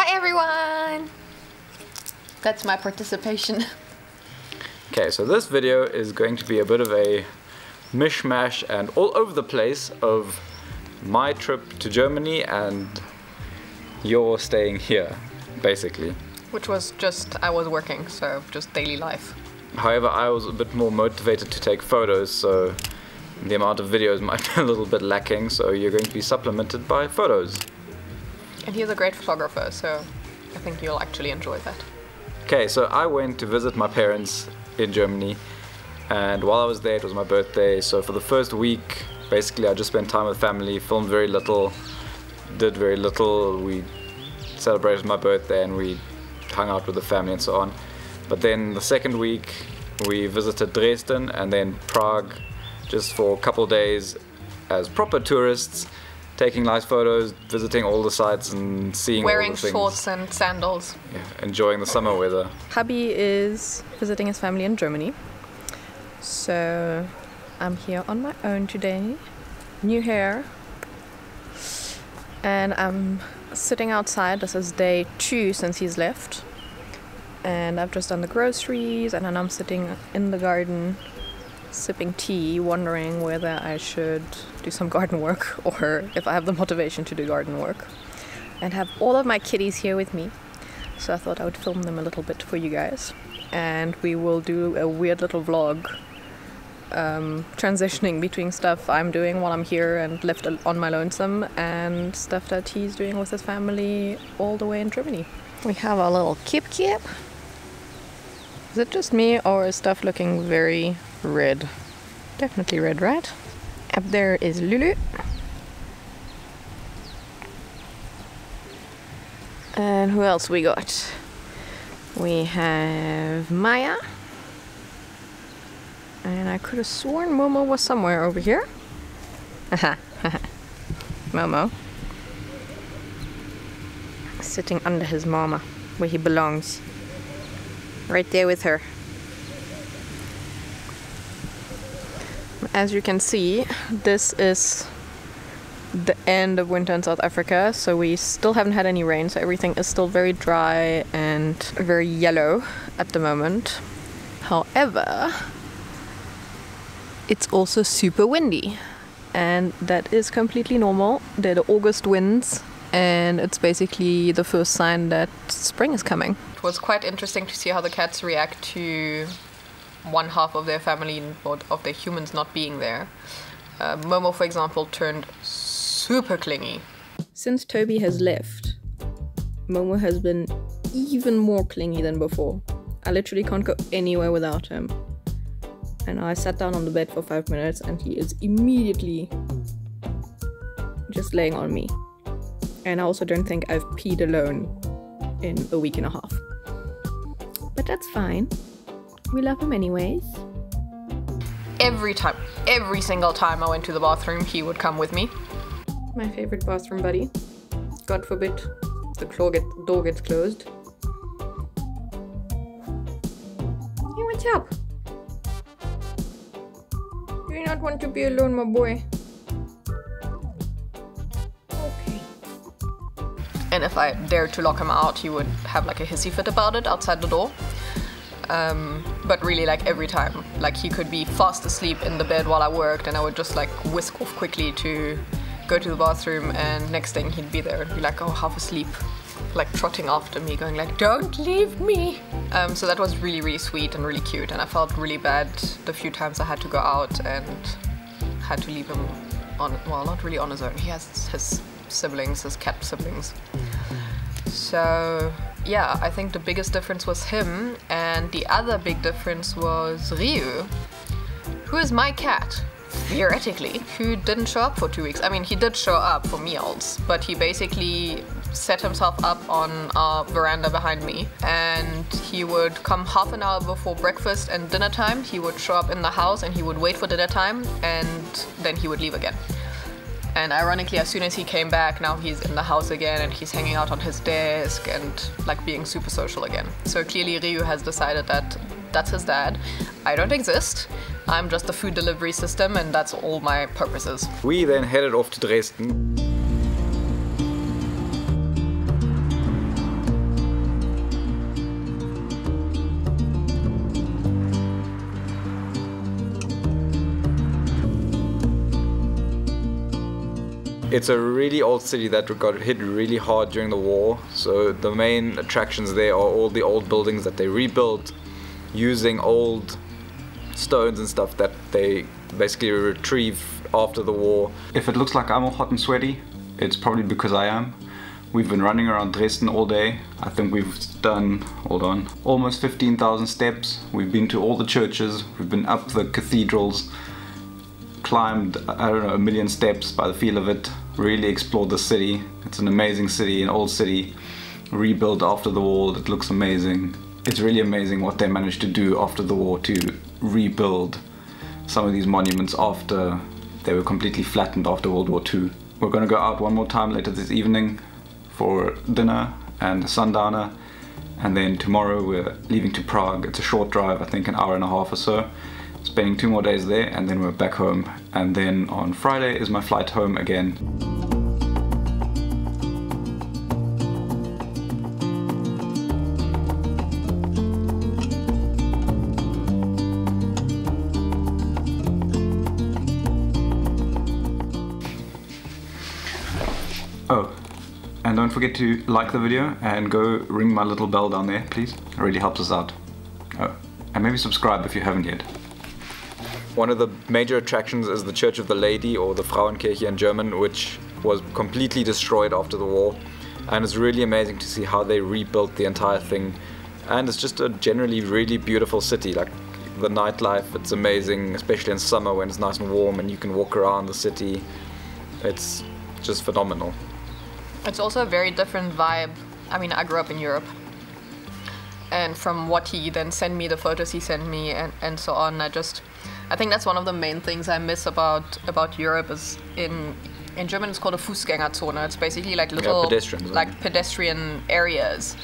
Hi everyone! That's my participation. Okay, so this video is going to be a bit of a mishmash and all over the place of my trip to Germany and your staying here, basically. Which was just, I was working, so just daily life. However, I was a bit more motivated to take photos, so the amount of videos might be a little bit lacking, so you're going to be supplemented by photos. And he's a great photographer, so I think you'll actually enjoy that. Okay, so I went to visit my parents in Germany, and while I was there, it was my birthday. So for the first week, basically, I just spent time with family, filmed very little, did very little. We celebrated my birthday and we hung out with the family and so on. But then the second week, we visited Dresden and then Prague just for a couple days as proper tourists taking nice photos, visiting all the sites and seeing Wearing all the things. shorts and sandals. Yeah, enjoying the summer weather. Hubby is visiting his family in Germany. So I'm here on my own today. New hair. And I'm sitting outside. This is day two since he's left. And I've just done the groceries and then I'm sitting in the garden sipping tea, wondering whether I should do some garden work or if I have the motivation to do garden work. And have all of my kitties here with me. So I thought I would film them a little bit for you guys. And we will do a weird little vlog um, transitioning between stuff I'm doing while I'm here and left on my lonesome and stuff that he's doing with his family all the way in Germany. We have our little kip kip. Is it just me or is stuff looking very red? Definitely red, right? Up there is Lulu. And who else we got? We have Maya. And I could have sworn Momo was somewhere over here. Haha. Momo. Sitting under his mama, where he belongs. Right there with her. As you can see, this is the end of winter in South Africa, so we still haven't had any rain, so everything is still very dry and very yellow at the moment. However, it's also super windy, and that is completely normal. They're the August winds, and it's basically the first sign that spring is coming. It was quite interesting to see how the cats react to one half of their family or of their humans not being there. Uh, Momo, for example, turned super clingy. Since Tobi has left, Momo has been even more clingy than before. I literally can't go anywhere without him. And I sat down on the bed for five minutes and he is immediately just laying on me. And I also don't think I've peed alone in a week and a half. But that's fine. We love him anyways. Every time, every single time I went to the bathroom, he would come with me. My favorite bathroom buddy. God forbid the claw get, door gets closed. Hey, what's up? Do you not want to be alone, my boy? Okay. And if I dared to lock him out, he would have like a hissy fit about it outside the door. Um, but really, like every time, like he could be fast asleep in the bed while I worked, and I would just like whisk off quickly to go to the bathroom, and next thing he'd be there and be like, oh, half asleep, like trotting after me, going like, don't leave me. Um, so that was really, really sweet and really cute, and I felt really bad the few times I had to go out and had to leave him on, well, not really on his own. He has his siblings, his cat siblings. So yeah, I think the biggest difference was him, and the other big difference was Ryu, who is my cat, theoretically, who didn't show up for two weeks. I mean, he did show up for meals, but he basically set himself up on our veranda behind me, and he would come half an hour before breakfast and dinner time. He would show up in the house and he would wait for dinner time, and then he would leave again. And ironically, as soon as he came back, now he's in the house again and he's hanging out on his desk and like being super social again. So clearly, Ryu has decided that that's his dad. I don't exist. I'm just a food delivery system, and that's all my purpose is. We then headed off to Dresden. It's a really old city that got hit really hard during the war. So the main attractions there are all the old buildings that they rebuilt using old stones and stuff that they basically retrieve after the war. If it looks like I'm all hot and sweaty, it's probably because I am. We've been running around Dresden all day. I think we've done, hold on, almost 15,000 steps. We've been to all the churches, we've been up the cathedrals, climbed, I don't know, a million steps by the feel of it, really explored the city. It's an amazing city, an old city, rebuilt after the war. It looks amazing. It's really amazing what they managed to do after the war to rebuild some of these monuments after they were completely flattened after World War II. We're going to go out one more time later this evening for dinner and sundowner and then tomorrow we're leaving to Prague. It's a short drive, I think an hour and a half or so spending two more days there and then we're back home. And then on Friday is my flight home again. Oh, and don't forget to like the video and go ring my little bell down there, please. It really helps us out. Oh, and maybe subscribe if you haven't yet. One of the major attractions is the Church of the Lady, or the Frauenkirche in German, which was completely destroyed after the war. And it's really amazing to see how they rebuilt the entire thing. And it's just a generally really beautiful city. Like the nightlife, it's amazing, especially in summer when it's nice and warm and you can walk around the city. It's just phenomenal. It's also a very different vibe. I mean, I grew up in Europe. And from what he then sent me, the photos he sent me, and, and so on, I just I think that's one of the main things I miss about about Europe is in in German it's called a Fußgängerzone. It's basically like little yeah, like pedestrian areas,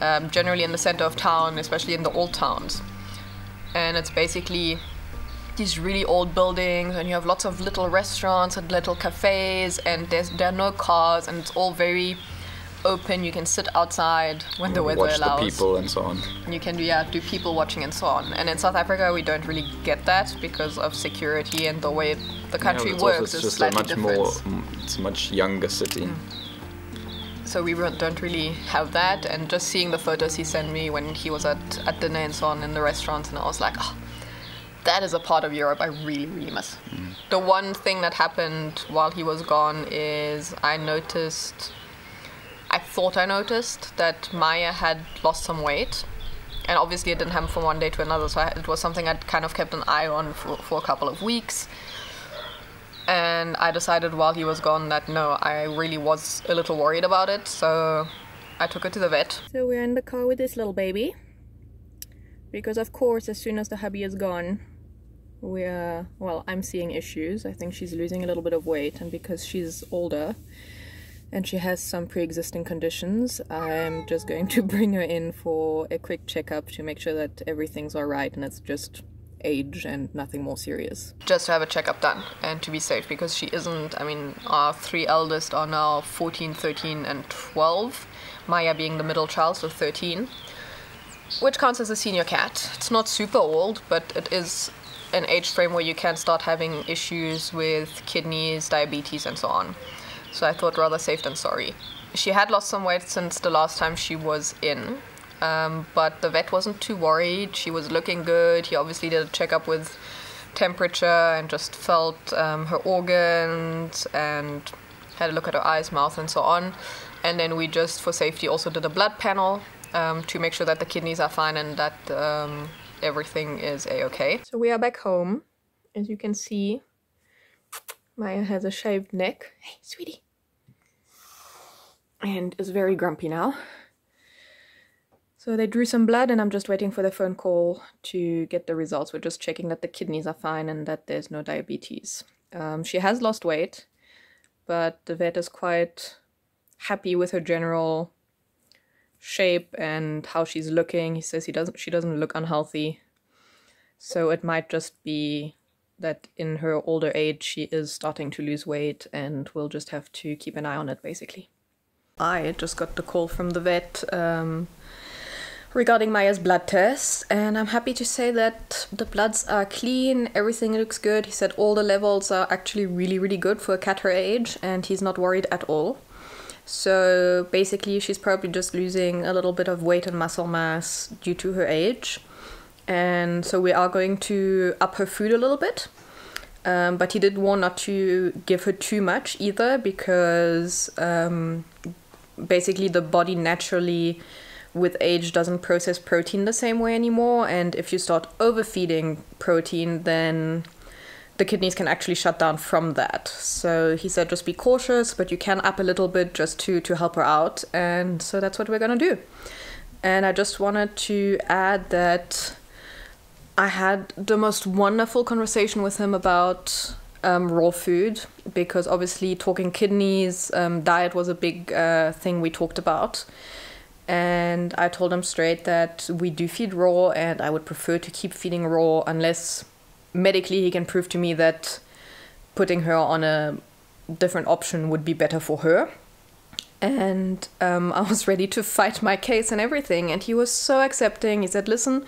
um, generally in the center of town, especially in the old towns. And it's basically these really old buildings, and you have lots of little restaurants and little cafes, and there's there are no cars, and it's all very open. You can sit outside when the weather watch allows. the people and so on. You can do yeah, do people watching and so on. And in South Africa, we don't really get that because of security and the way the country yeah, works it's is just slightly a much different. more, it's a much younger city. Mm. So we don't really have that. And just seeing the photos he sent me when he was at, at dinner and so on in the restaurants, and I was like, oh, that is a part of Europe I really, really miss. Mm. The one thing that happened while he was gone is I noticed thought I noticed that Maya had lost some weight. And obviously, it didn't happen from one day to another, so I, it was something I'd kind of kept an eye on for, for a couple of weeks. And I decided while he was gone that no, I really was a little worried about it, so I took her to the vet. So we're in the car with this little baby. Because, of course, as soon as the hubby is gone, we're, well, I'm seeing issues. I think she's losing a little bit of weight, and because she's older, and she has some pre-existing conditions. I'm just going to bring her in for a quick checkup to make sure that everything's all right and it's just age and nothing more serious. Just to have a checkup done and to be safe because she isn't, I mean, our three eldest are now 14, 13 and 12. Maya being the middle child, so 13. Which counts as a senior cat. It's not super old, but it is an age frame where you can start having issues with kidneys, diabetes and so on so I thought rather safe than sorry. She had lost some weight since the last time she was in, um, but the vet wasn't too worried. She was looking good. He obviously did a checkup with temperature and just felt um, her organs and had a look at her eyes, mouth, and so on. And then we just, for safety, also did a blood panel um, to make sure that the kidneys are fine and that um, everything is a okay. So we are back home, as you can see. Maya has a shaved neck. Hey, sweetie. And is very grumpy now. So they drew some blood and I'm just waiting for the phone call to get the results. We're just checking that the kidneys are fine and that there's no diabetes. Um, she has lost weight, but the vet is quite happy with her general shape and how she's looking. He says he doesn't she doesn't look unhealthy. So it might just be that in her older age she is starting to lose weight and we'll just have to keep an eye on it basically. I just got the call from the vet um, regarding Maya's blood test, and I'm happy to say that the bloods are clean, everything looks good. He said all the levels are actually really, really good for a cat her age, and he's not worried at all. So basically, she's probably just losing a little bit of weight and muscle mass due to her age. And so we are going to up her food a little bit. Um, but he did warn not to give her too much either because um, basically the body naturally with age doesn't process protein the same way anymore. And if you start overfeeding protein then the kidneys can actually shut down from that. So he said just be cautious but you can up a little bit just to to help her out. And so that's what we're going to do. And i just wanted to add that i had the most wonderful conversation with him about um, raw food because obviously talking kidneys um, diet was a big uh, thing we talked about. And i told him straight that we do feed raw and i would prefer to keep feeding raw unless medically he can prove to me that putting her on a different option would be better for her and um, I was ready to fight my case and everything. And he was so accepting. He said, Listen,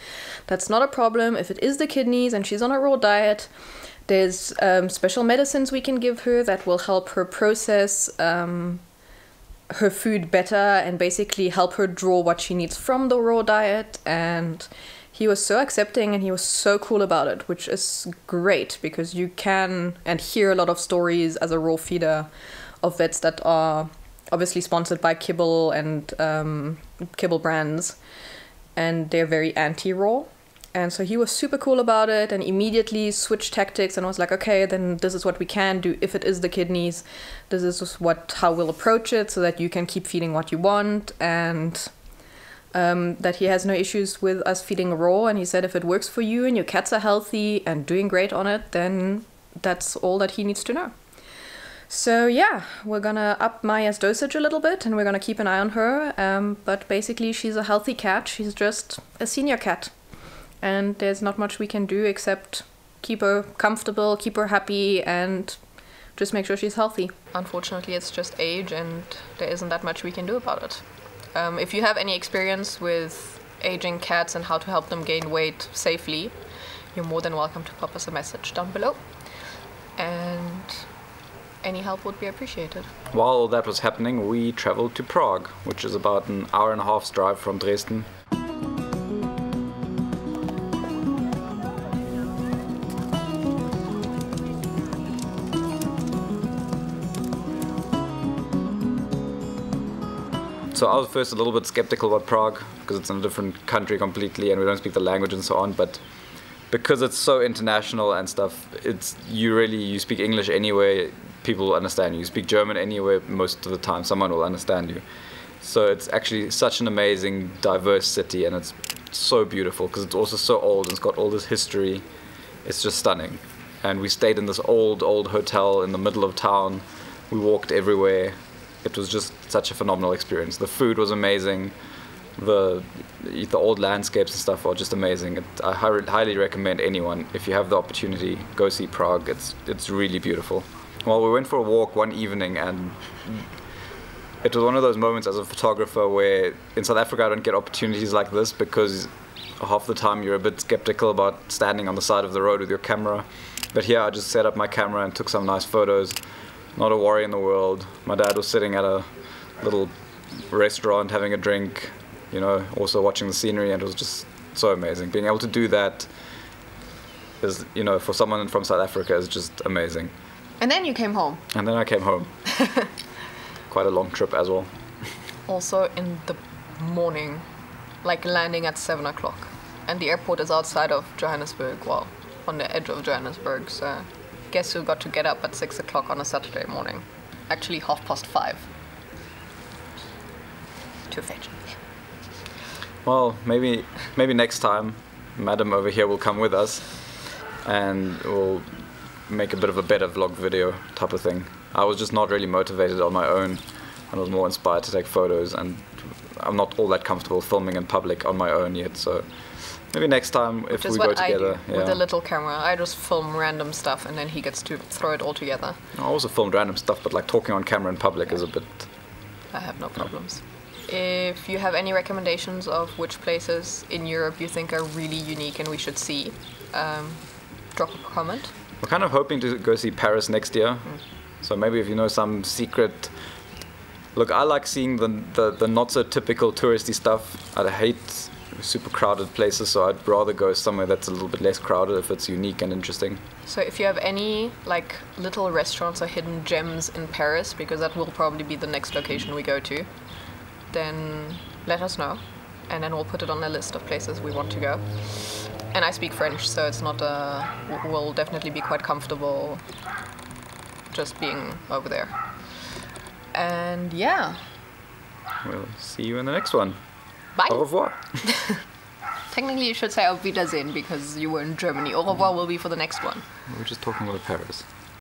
that's not a problem. If it is the kidneys and she's on a raw diet, there's um, special medicines we can give her that will help her process um, her food better and basically help her draw what she needs from the raw diet. And he was so accepting and he was so cool about it, which is great because you can and hear a lot of stories as a raw feeder of vets that are obviously sponsored by Kibble and um, Kibble brands, and they're very anti-raw. And so he was super cool about it and immediately switched tactics and was like, okay, then this is what we can do if it is the kidneys. This is what how we'll approach it so that you can keep feeding what you want and um, that he has no issues with us feeding raw. And he said if it works for you and your cats are healthy and doing great on it, then that's all that he needs to know. So yeah, we're gonna up Maya's dosage a little bit, and we're gonna keep an eye on her. Um, but basically, she's a healthy cat. She's just a senior cat, and there's not much we can do except keep her comfortable, keep her happy, and just make sure she's healthy. Unfortunately, it's just age, and there isn't that much we can do about it. Um, if you have any experience with aging cats and how to help them gain weight safely, you're more than welcome to pop us a message down below. Any help would be appreciated. While that was happening, we traveled to Prague, which is about an hour and a half's drive from Dresden. So I was first a little bit skeptical about Prague because it's in a different country completely and we don't speak the language and so on. But because it's so international and stuff, it's you really you speak English anyway, people will understand you. You speak German anyway, most of the time someone will understand you. So it's actually such an amazing, diverse city, and it's so beautiful because it's also so old and it's got all this history. It's just stunning. And we stayed in this old, old hotel in the middle of town. We walked everywhere. It was just such a phenomenal experience. The food was amazing. The the old landscapes and stuff are just amazing. It, I hi- highly recommend anyone if you have the opportunity go see Prague. It's it's really beautiful. Well, we went for a walk one evening and it was one of those moments as a photographer where in South Africa I don't get opportunities like this because half the time you're a bit skeptical about standing on the side of the road with your camera. But here I just set up my camera and took some nice photos. Not a worry in the world. My dad was sitting at a little restaurant having a drink, you know, also watching the scenery, and it was just so amazing. Being able to do that is, you know, for someone from South Africa is just amazing. And then you came home. And then I came home. Quite a long trip as well. Also in the morning, like landing at 7 o'clock. And the airport is outside of Johannesburg, well, on the edge of Johannesburg. So guess who got to get up at 6 o'clock on a Saturday morning? Actually, half past 5. To fetch. Well, maybe maybe next time, Madam over here will come with us, and we'll make a bit of a better vlog video type of thing. I was just not really motivated on my own, and I was more inspired to take photos, and I'm not all that comfortable filming in public on my own yet. So maybe next time if we go I together, do with a little camera. I just film random stuff and then he gets to throw it all together. I also filmed random stuff, but like talking on camera in public is a bit. I have no problems. If you have any recommendations of which places in Europe you think are really unique and we should see, um, drop a comment. We're kind of hoping to go see Paris next year. So maybe if you know some secret. Look, I like seeing the, the, the not so typical touristy stuff. I hate super crowded places, so I'd rather go somewhere that's a little bit less crowded if it's unique and interesting. So if you have any like little restaurants or hidden gems in Paris, because that will probably be the next location we go to, then let us know, and then we'll put it on the list of places we want to go. And I speak French, so it's not uh, a. We'll definitely be quite comfortable just being over there. And yeah, We'll see you in the next one. bye. Au revoir. Technically, you should say Auf Wiedersehen because you were in Germany. Au revoir will be for the next one. We're just talking about Paris.